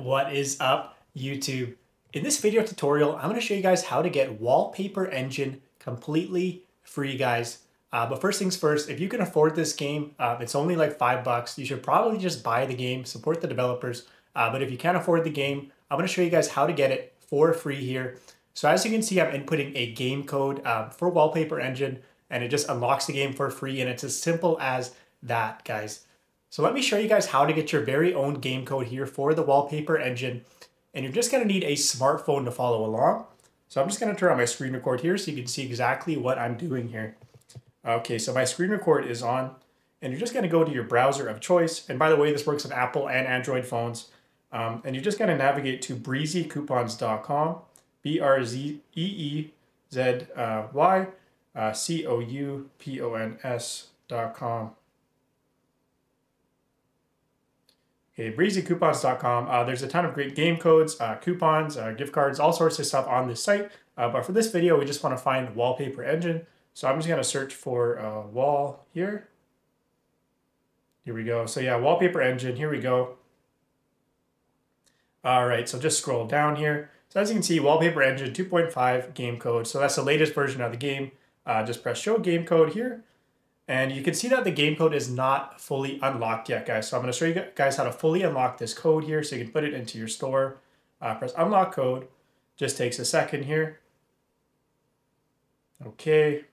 What is up, YouTube? In this video tutorial, I'm gonna show you guys how to get Wallpaper Engine completely free, guys. Uh, but first things first, if you can afford this game, uh, it's only like five bucks. You should probably just buy the game, support the developers. Uh, but if you can't afford the game, I'm gonna show you guys how to get it for free here. So as you can see, I'm inputting a game code uh, for Wallpaper Engine, and it just unlocks the game for free, and it's as simple as that, guys. So let me show you guys how to get your very own game code here for the Wallpaper Engine, and you're just gonna need a smartphone to follow along. So I'm just gonna turn on my screen record here so you can see exactly what I'm doing here. Okay, so my screen record is on, and you're just gonna go to your browser of choice. And by the way, this works on Apple and Android phones. Um, and you're just gonna navigate to breezycoupons.com, B-R-Z-E-E-Z-Y, uh, C-O-U-P-O-N-S.com. Breezycoupons.com. Uh, there's a ton of great game codes, uh, coupons, uh, gift cards, all sorts of stuff on this site. Uh, but for this video, we just want to find Wallpaper Engine. So I'm just going to search for uh, wall here. Here we go. So yeah, Wallpaper Engine, here we go. All right, so just scroll down here. So as you can see, Wallpaper Engine 2.5 game code. So that's the latest version of the game. Uh, just press show game code here. And you can see that the game code is not fully unlocked yet, guys. So I'm going to show you guys how to fully unlock this code here so you can put it into your store. Uh, press unlock code. Just takes a second here. Okay.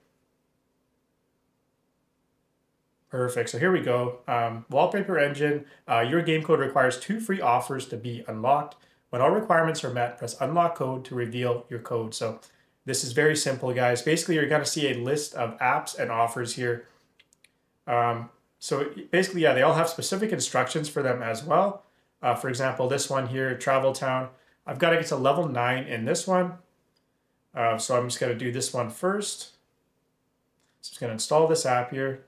Perfect. So here we go. Um, Wallpaper Engine. Uh, your game code requires two free offers to be unlocked. When all requirements are met, press unlock code to reveal your code. So this is very simple, guys. Basically, you're going to see a list of apps and offers here. Um, so basically, yeah, they all have specific instructions for them as well. Uh, for example, this one here, Travel Town. I've got to get to level 9 in this one. Uh, so I'm just going to do this one first. So I'm just going to install this app here.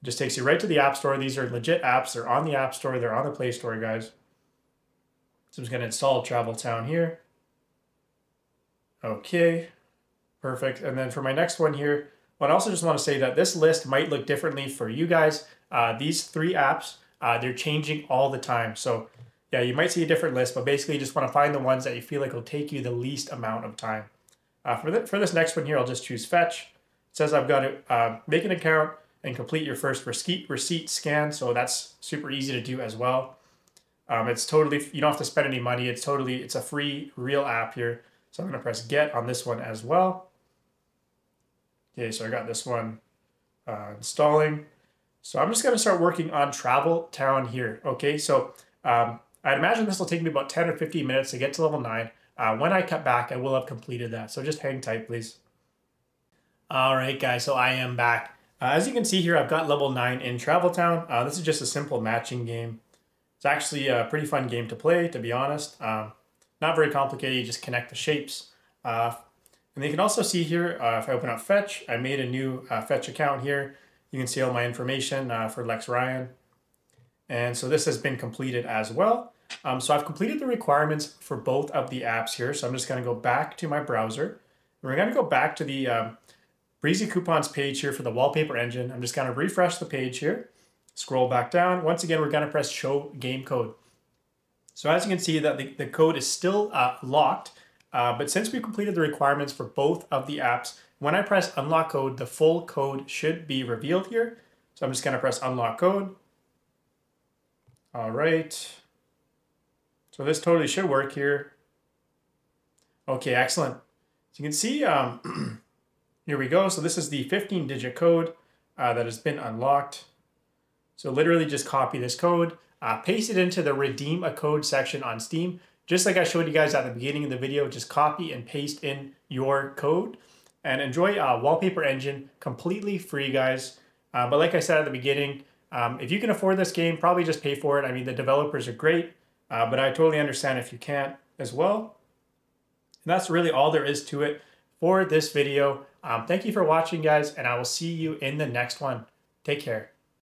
It just takes you right to the App Store. These are legit apps. They're on the App Store. They're on the Play Store, guys. So I'm just going to install Travel Town here. Okay, perfect. And then for my next one here, but I also just want to say that this list might look differently for you guys. Uh, these three apps, uh, they're changing all the time. So yeah, you might see a different list, but basically you just want to find the ones that you feel like will take you the least amount of time. Uh, for, the, for this next one here, I'll just choose Fetch. It says I've got to uh, make an account and complete your first receipt, receipt scan. So that's super easy to do as well. Um, it's totally, you don't have to spend any money. It's totally, it's a free real app here. So I'm going to press get on this one as well. Okay, so I got this one uh, installing. So I'm just to start working on Travel Town here. Okay, so um, I'd imagine this will take me about 10 or 15 minutes to get to level 9. Uh, when I cut back, I will have completed that. So just hang tight, please. All right, guys, so I am back. Uh, as you can see here, I've got level 9 in Travel Town. Uh, this is just a simple matching game. It's actually a pretty fun game to play, to be honest. Um, not very complicated, you just connect the shapes. And you can also see here, uh, if I open up Fetch, I made a new uh, Fetch account here. You can see all my information uh, for Lex Ryan. And so this has been completed as well. Um, so I've completed the requirements for both of the apps here. So I'm just gonna go back to my browser. We're gonna go back to the um, Breezy Coupons page here for the wallpaper engine. I'm just gonna refresh the page here, scroll back down. Once again, we're gonna press show game code. So as you can see that the, the code is still uh, locked, uh, but since we completed the requirements for both of the apps, when I press unlock code, the full code should be revealed here. So I'm just gonna press unlock code. All right. So this totally should work here. Okay, excellent. So you can see, um, here we go. So this is the 15 digit code uh, that has been unlocked. So literally just copy this code, uh, paste it into the redeem a code section on Steam. Just like I showed you guys at the beginning of the video, just copy and paste in your code and enjoy uh, Wallpaper Engine completely free, guys. Uh, but like I said at the beginning, um, if you can afford this game, probably just pay for it. I mean, the developers are great, uh, but I totally understand if you can't as well. And that's really all there is to it for this video. Um, thank you for watching, guys, and I will see you in the next one. Take care.